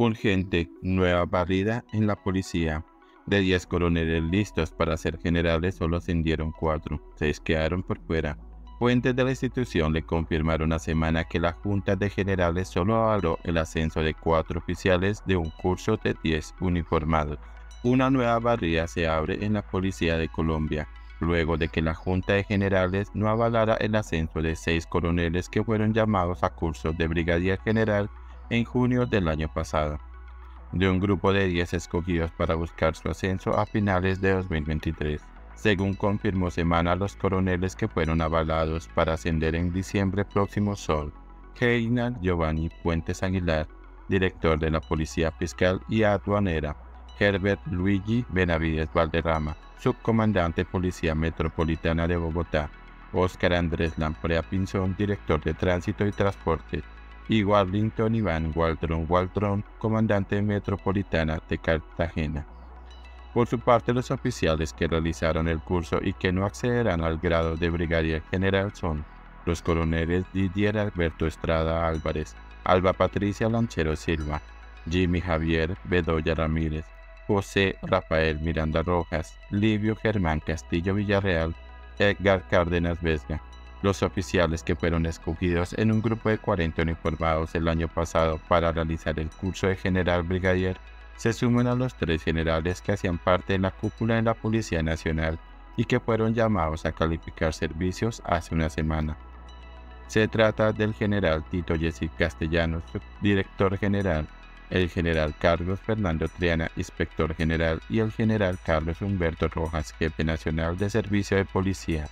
Urgente, nueva barrida en la policía. De 10 coroneles listos para ser generales solo ascendieron 4, 6 quedaron por fuera. Fuentes de la institución le confirmaron la semana que la Junta de Generales solo avaló el ascenso de 4 oficiales de un curso de 10 uniformados. Una nueva barrida se abre en la Policía de Colombia, luego de que la Junta de Generales no avalara el ascenso de 6 coroneles que fueron llamados a curso de brigadier general en junio del año pasado, de un grupo de 10 escogidos para buscar su ascenso a finales de 2023. Según confirmó Semana, los coroneles que fueron avalados para ascender en diciembre próximo son Keina Giovanni Puentes Aguilar, director de la Policía Fiscal y Aduanera, Herbert Luigi Benavides Valderrama, subcomandante Policía Metropolitana de Bogotá, Oscar Andrés Lamprea Pinzón, director de Tránsito y Transporte, y Warlington Iván Waldron Waldron, comandante metropolitana de Cartagena. Por su parte, los oficiales que realizaron el curso y que no accederán al grado de brigadier general son los coroneles Didier Alberto Estrada Álvarez, Alba Patricia Lanchero Silva, Jimmy Javier Bedoya Ramírez, José Rafael Miranda Rojas, Livio Germán Castillo Villarreal, Edgar Cárdenas Vesga, los oficiales que fueron escogidos en un grupo de 40 uniformados el año pasado para realizar el curso de general brigadier se suman a los tres generales que hacían parte de la cúpula de la Policía Nacional y que fueron llamados a calificar servicios hace una semana. Se trata del general Tito Jessic Castellanos, director general, el general Carlos Fernando Triana, inspector general, y el general Carlos Humberto Rojas, jefe nacional de servicio de policía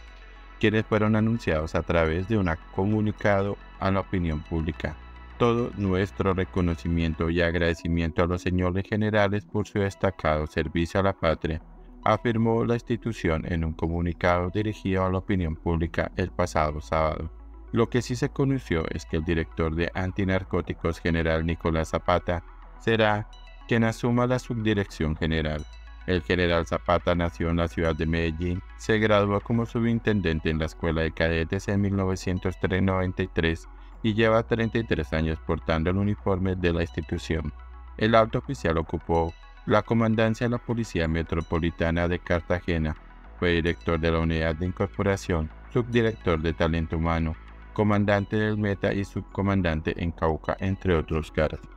quienes fueron anunciados a través de un comunicado a la opinión pública. Todo nuestro reconocimiento y agradecimiento a los señores generales por su destacado servicio a la patria, afirmó la institución en un comunicado dirigido a la opinión pública el pasado sábado. Lo que sí se conoció es que el director de antinarcóticos general Nicolás Zapata será quien asuma la subdirección general. El general Zapata nació en la ciudad de Medellín, se graduó como subintendente en la Escuela de Cadetes en 1993 y lleva 33 años portando el uniforme de la institución. El alto oficial ocupó la comandancia de la Policía Metropolitana de Cartagena, fue director de la Unidad de Incorporación, subdirector de Talento Humano, comandante del Meta y subcomandante en Cauca, entre otros cargos.